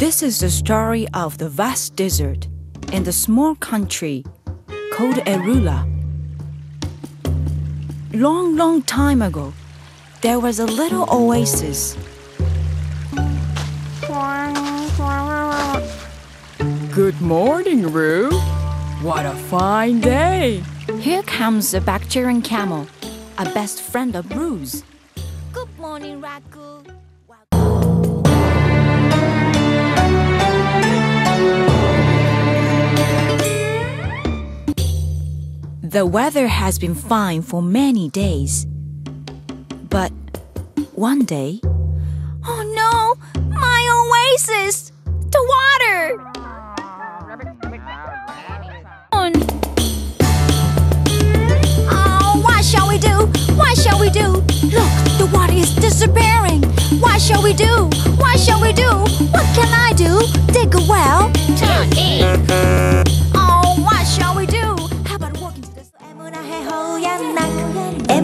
This is the story of the vast desert and the small country called Erula. Long, long time ago, there was a little oasis. Good morning, Roo. What a fine day. Here comes the Bactrian camel, a best friend of Bruce. Good morning, Raku. The weather has been fine for many days. But one day, Oh no! My oasis! The water!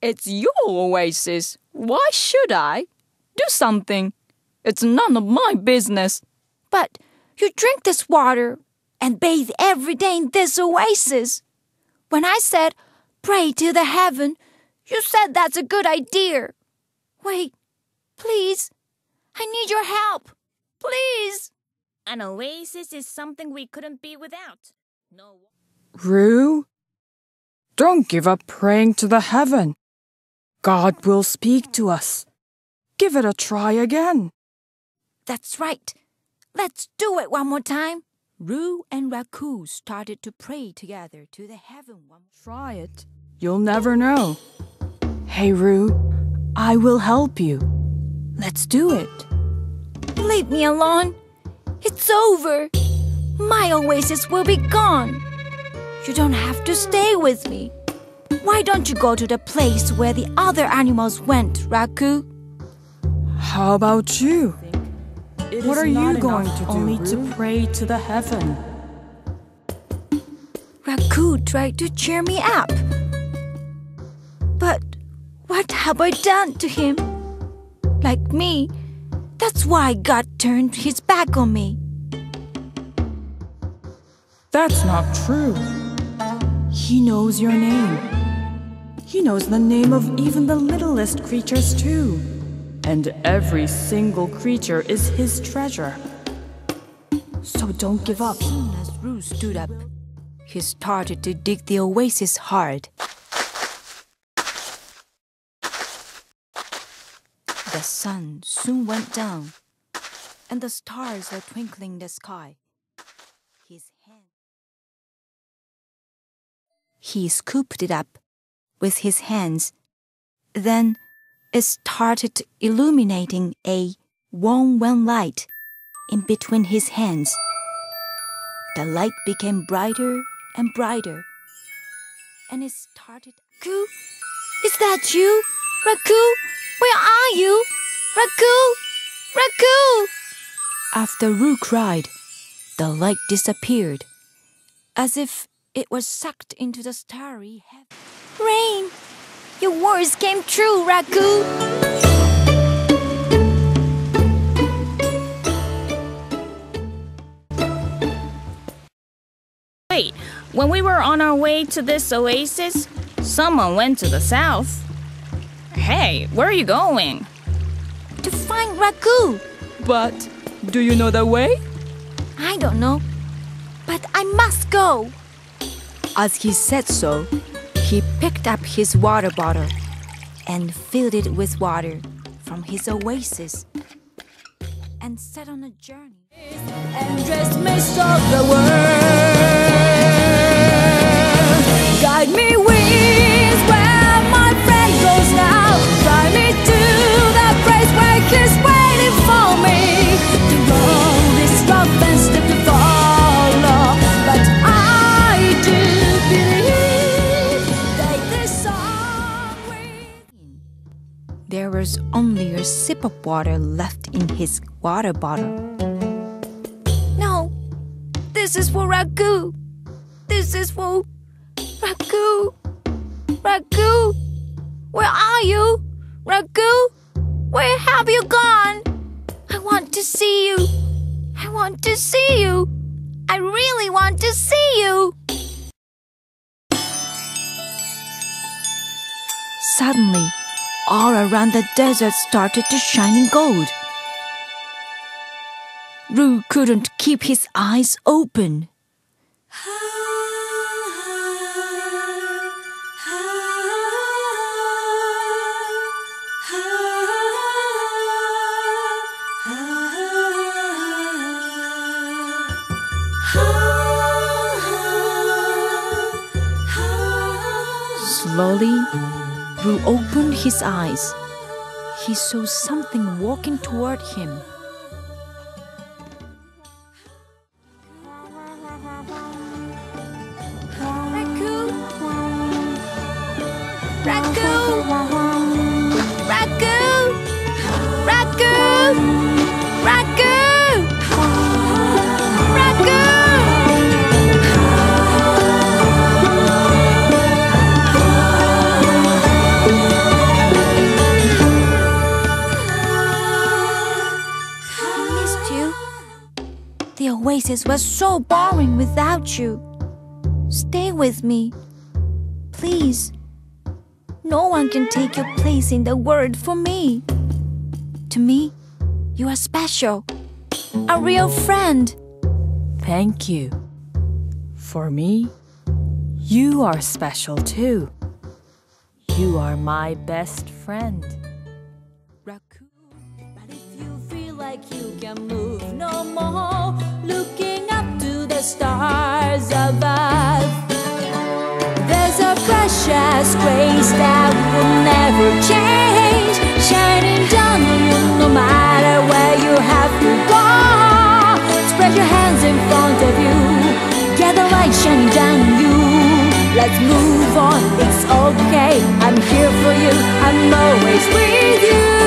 It's your oasis. Why should I? Do something. It's none of my business. But you drink this water and bathe every day in this oasis. When I said, pray to the heaven, you said that's a good idea. Wait, please. I need your help. Please. An oasis is something we couldn't be without. No. Roo, don't give up praying to the heaven. God will speak to us. Give it a try again. That's right. Let's do it one more time. Roo and Raku started to pray together to the heaven one Try it. You'll never know. Hey, Roo, I will help you. Let's do it. Leave me alone. It's over. My oasis will be gone. You don't have to stay with me. Why don't you go to the place where the other animals went, Raku? How about you? what are you going to do? only Roo? to pray to the heaven. Raku tried to cheer me up. But what have I done to him? Like me, that's why God turned his back on me. That's not true. He knows your name. He knows the name of even the littlest creatures, too. And every single creature is his treasure. So don't give up. soon as Roo stood up, he started to dig the oasis hard. The sun soon went down, and the stars were twinkling in the sky. His hand. He scooped it up with his hands. Then it started illuminating a warm, warm light in between his hands. The light became brighter and brighter, and it started. Raku? Is that you? Raku? Where are you? Raku? Raku? After Roo cried, the light disappeared, as if it was sucked into the starry heaven. Rain! Your words came true, Raku! Wait, when we were on our way to this oasis, someone went to the south. Hey, where are you going? To find Raku! But do you know the way? I don't know. But I must go. As he said so, he picked up his water bottle and filled it with water from his oasis and set on a journey. Of the sip of water left in his water bottle. No, this is for Raku. This is for Raku. Raku, where are you? Raku, where have you gone? I want to see you. I want to see you. I really want to see you. Suddenly, all around the desert started to shine in gold. Roo couldn't keep his eyes open. Slowly, Roo opened his eyes. He saw something walking toward him. Raku, Raku, Was so boring without you. Stay with me. Please. No one can take your place in the world for me. To me, you are special. A real friend. Thank you. For me, you are special too. You are my best friend. Raccoon. But if you feel like you can move no more, looking up to the stars above, there's a precious grace that will never change, shining down on you no matter where you have to go. Spread your hands in front of you, get the light shining down on you. Let's move on, it's okay. I'm here for you, I'm always with you.